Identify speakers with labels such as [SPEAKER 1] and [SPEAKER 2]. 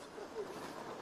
[SPEAKER 1] よ
[SPEAKER 2] し